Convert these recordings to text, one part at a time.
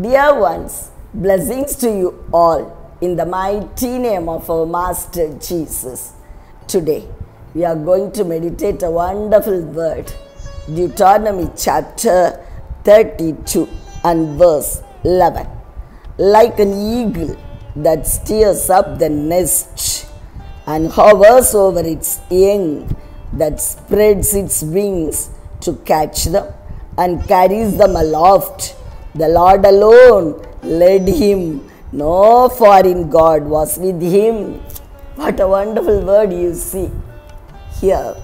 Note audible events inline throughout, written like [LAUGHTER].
Dear ones, blessings to you all in the mighty name of our Master Jesus. Today, we are going to meditate a wonderful word. Deuteronomy chapter 32 and verse 11. Like an eagle that stirs up the nest and hovers over its young, that spreads its wings to catch them and carries them aloft. The Lord alone led him, no foreign God was with him. What a wonderful word you see here.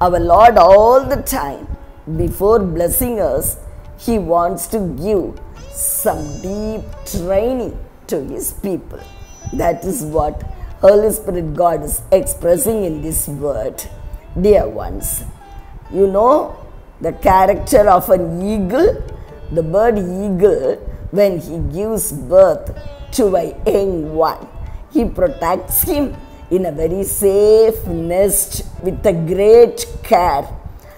Our Lord, all the time, before blessing us, He wants to give some deep training to His people. That is what Holy Spirit God is expressing in this word. Dear ones, you know the character of an eagle? The bird eagle, when he gives birth to a young one, he protects him in a very safe nest with a great care.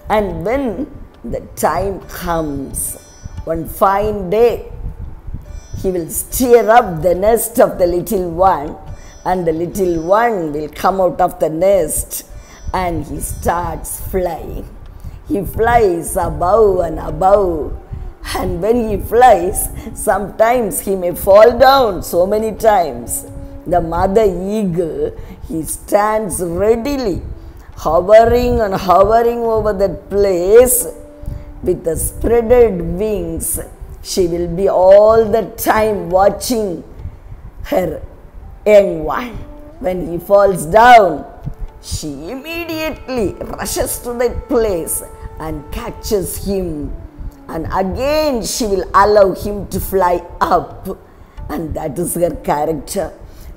And when the time comes, one fine day, he will stir up the nest of the little one, and the little one will come out of the nest and he starts flying. He flies above and above. And when he flies, sometimes he may fall down so many times. The mother eagle, he stands readily, hovering and hovering over that place with the spreaded wings. She will be all the time watching her young one. When he falls down, she immediately rushes to that place and catches him. And again, she will allow him to fly up. And that is her character.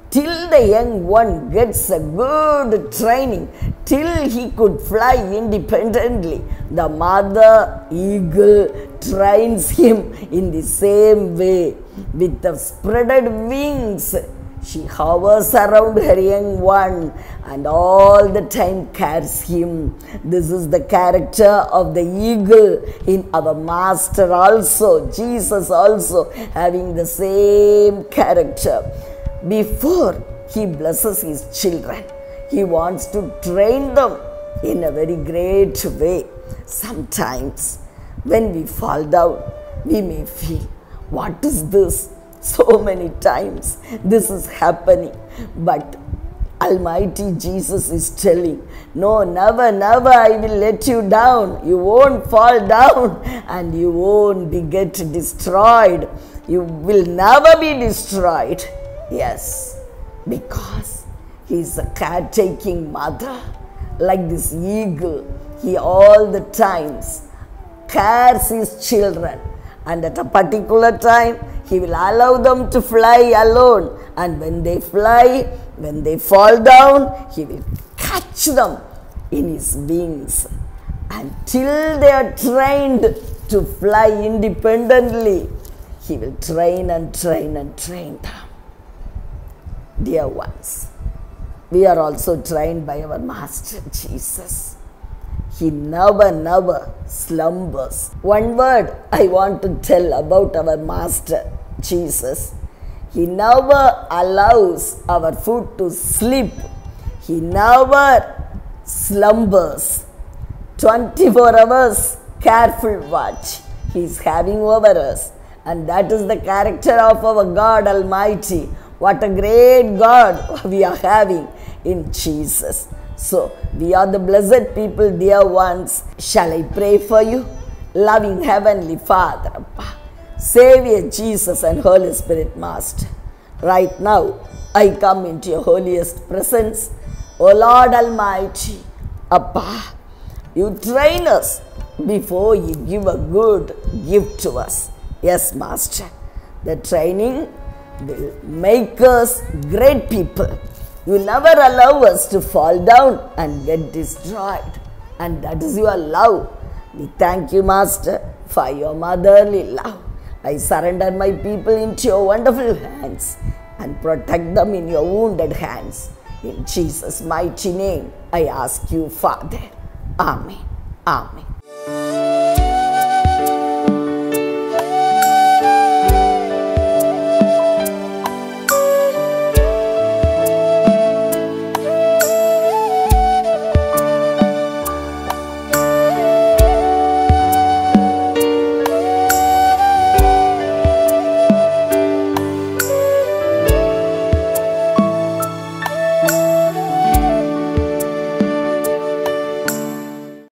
Till the young one gets a good training, till he could fly independently, the mother eagle trains him in the same way with the spreaded wings she hovers around her young one and all the time cares him. This is the character of the eagle in our Master also, Jesus also having the same character. Before he blesses his children, he wants to train them in a very great way. Sometimes when we fall down, we may feel, What is this? So many times this is happening. But almighty jesus is telling no never never i will let you down. You won't fall down and you won't be get destroyed. You will never be destroyed. Yes because he is a caretaking mother. Like this eagle he all the times cares his children. And at a particular time he will allow them to fly alone. And when they fly when they fall down he will catch them in his wings. Until they are trained to fly independently he will train and train and train them. Dear ones we are also trained by our master jesus he never, never slumbers. One word I want to tell about our Master Jesus. He never allows our foot to sleep. He never slumbers. 24 hours careful watch He is having over us. And that is the character of our God Almighty. What a great God [LAUGHS] we are having in Jesus. So, we are the blessed people, dear ones. Shall I pray for you? Loving Heavenly Father, Savior Jesus and Holy Spirit Master. Right now, I come into your holiest presence. O Lord Almighty, Abba, you train us before you give a good gift to us. Yes, Master. The training will make us great people you never allow us to fall down and get destroyed. And that is your love. We thank you, Master, for your motherly love. I surrender my people into your wonderful hands and protect them in your wounded hands. In Jesus' mighty name, I ask you, Father. Amen. Amen.